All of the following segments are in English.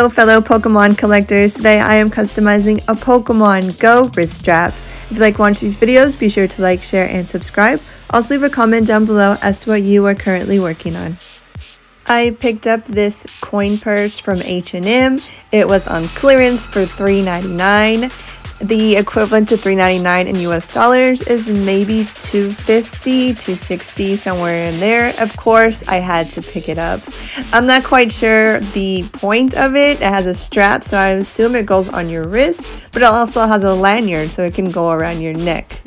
Hello fellow Pokemon collectors, today I am customizing a Pokemon Go wrist strap. If you like watching these videos, be sure to like, share, and subscribe. Also leave a comment down below as to what you are currently working on. I picked up this coin purse from H&M. It was on clearance for $3.99 the equivalent to 3.99 in US dollars is maybe 250 260 somewhere in there. Of course, I had to pick it up. I'm not quite sure the point of it. It has a strap, so I assume it goes on your wrist, but it also has a lanyard so it can go around your neck.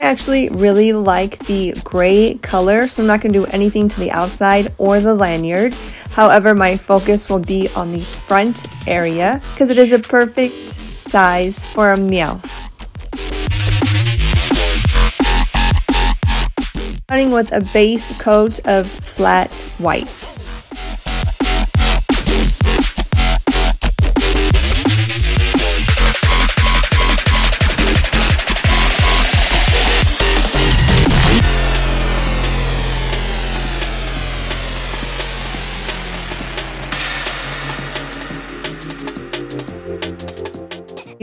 I actually really like the gray color, so I'm not going to do anything to the outside or the lanyard. However, my focus will be on the front area because it is a perfect size for a Meowth. Starting with a base coat of flat white.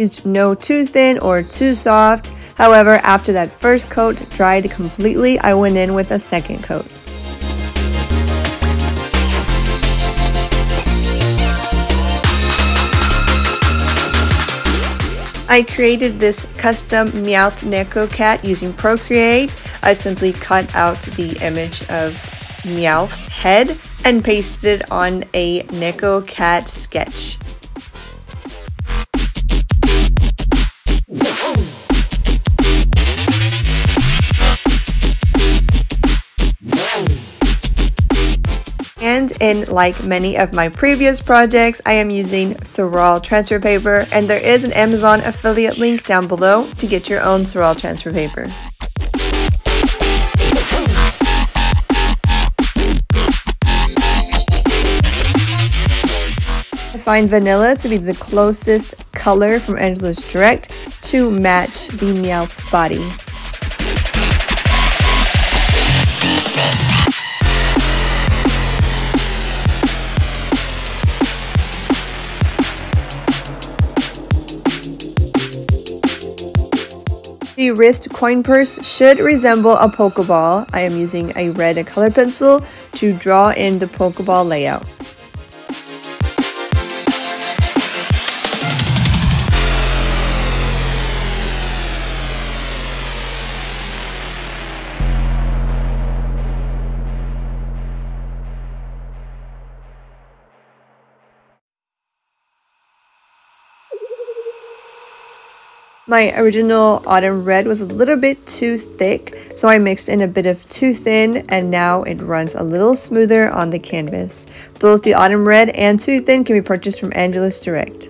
Used no too thin or too soft. However, after that first coat dried completely, I went in with a second coat. I created this custom Meowth Neko cat using Procreate. I simply cut out the image of Meowth's head and pasted it on a Neko cat sketch. And in like many of my previous projects, I am using Saral transfer paper and there is an Amazon affiliate link down below to get your own Saral transfer paper. I find vanilla to be the closest color from Angelus Direct to match the Meowth body. The wrist coin purse should resemble a Pokeball. I am using a red color pencil to draw in the Pokeball layout. My original autumn red was a little bit too thick, so I mixed in a bit of too thin and now it runs a little smoother on the canvas. Both the autumn red and too thin can be purchased from Angelus Direct.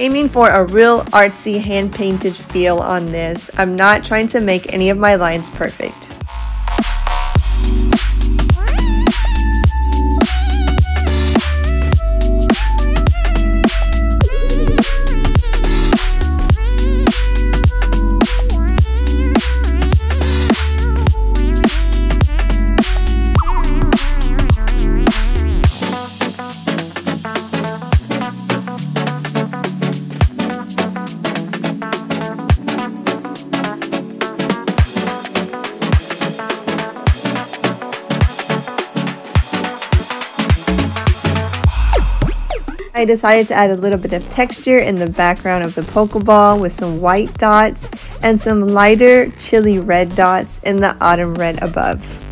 Aiming for a real artsy hand painted feel on this. I'm not trying to make any of my lines perfect. I decided to add a little bit of texture in the background of the Pokeball with some white dots and some lighter chili red dots in the autumn red above.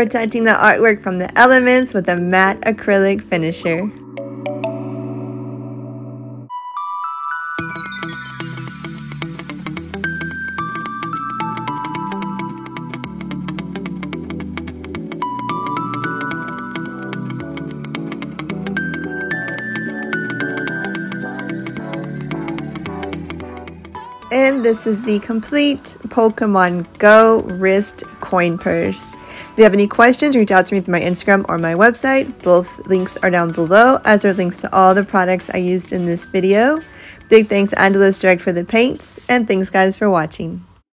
Protecting the artwork from the elements with a matte acrylic finisher. And this is the complete Pokemon Go wrist coin purse. If you have any questions, reach out to me through my Instagram or my website. Both links are down below, as are links to all the products I used in this video. Big thanks to Angelus Direct for the paints, and thanks guys for watching.